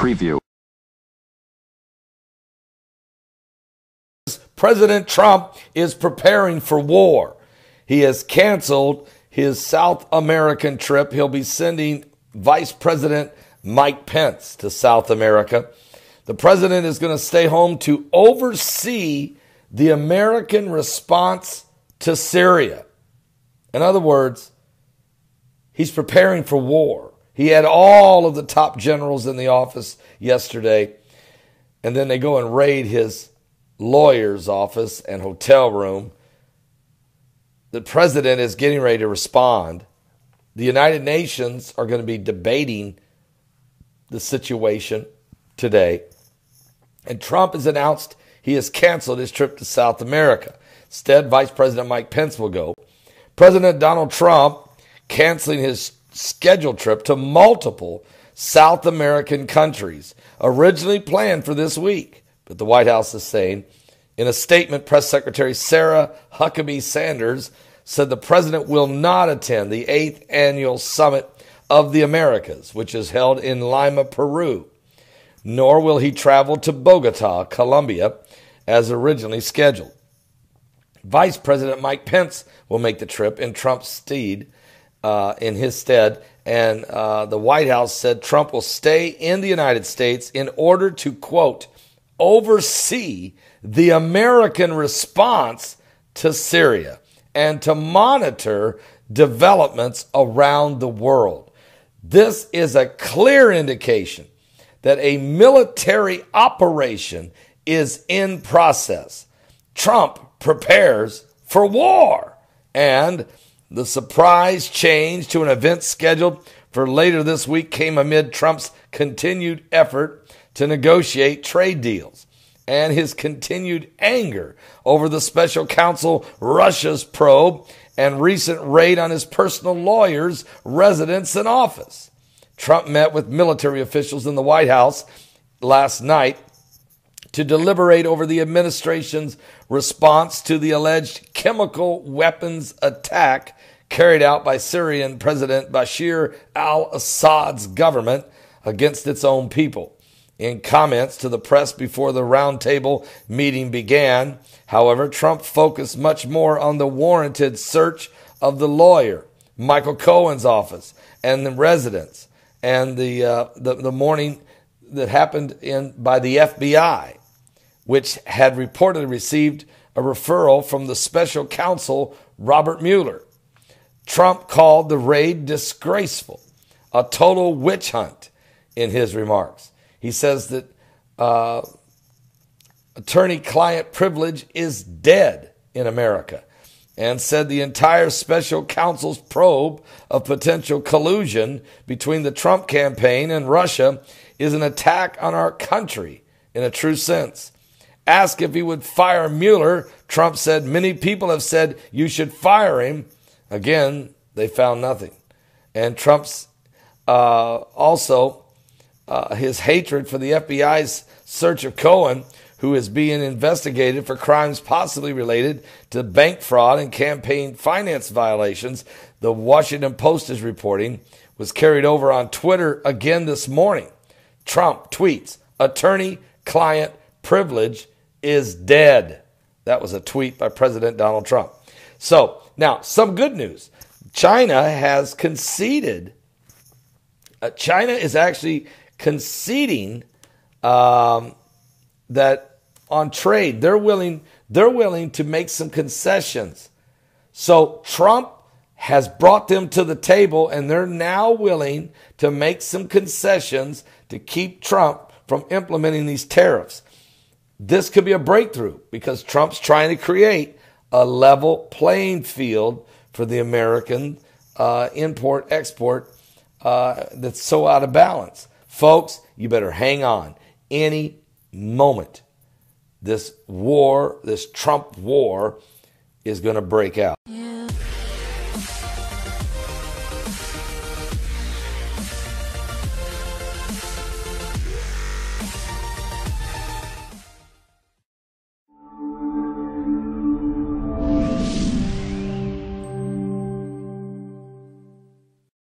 Preview. President Trump is preparing for war. He has canceled his South American trip. He'll be sending Vice President Mike Pence to South America. The president is going to stay home to oversee the American response to Syria. In other words, he's preparing for war. He had all of the top generals in the office yesterday, and then they go and raid his lawyer's office and hotel room. The president is getting ready to respond. The United Nations are going to be debating the situation today. And Trump has announced he has canceled his trip to South America. Instead, Vice President Mike Pence will go. President Donald Trump canceling his scheduled trip to multiple South American countries, originally planned for this week. But the White House is saying, in a statement, Press Secretary Sarah Huckabee Sanders said the president will not attend the eighth annual summit of the Americas, which is held in Lima, Peru, nor will he travel to Bogota, Colombia, as originally scheduled. Vice President Mike Pence will make the trip in Trump's stead, uh, in his stead, and uh, the White House said Trump will stay in the United States in order to quote oversee the American response to Syria and to monitor developments around the world. This is a clear indication that a military operation is in process. Trump prepares for war. And the surprise change to an event scheduled for later this week came amid Trump's continued effort to negotiate trade deals and his continued anger over the special counsel Russia's probe and recent raid on his personal lawyer's residence and office. Trump met with military officials in the White House last night to deliberate over the administration's response to the alleged chemical weapons attack carried out by Syrian President Bashar al Assad's government against its own people. In comments to the press before the roundtable meeting began, however, Trump focused much more on the warranted search of the lawyer, Michael Cohen's office, and the residence, and the, uh, the, the morning that happened in by the FBI which had reportedly received a referral from the special counsel Robert Mueller. Trump called the raid disgraceful, a total witch hunt in his remarks. He says that uh, attorney client privilege is dead in America and said the entire special counsel's probe of potential collusion between the Trump campaign and Russia is an attack on our country in a true sense asked if he would fire Mueller, Trump said, Many people have said you should fire him. Again, they found nothing. And Trump's uh, also uh, his hatred for the FBI's search of Cohen, who is being investigated for crimes possibly related to bank fraud and campaign finance violations. The Washington Post is reporting was carried over on Twitter again this morning. Trump tweets attorney client privilege is dead. That was a tweet by President Donald Trump. So, now, some good news. China has conceded, uh, China is actually conceding um, that on trade, they're willing, they're willing to make some concessions. So, Trump has brought them to the table, and they're now willing to make some concessions to keep Trump from implementing these tariffs this could be a breakthrough because Trump's trying to create a level playing field for the American uh, import export uh, that's so out of balance. Folks, you better hang on. Any moment, this war, this Trump war, is going to break out.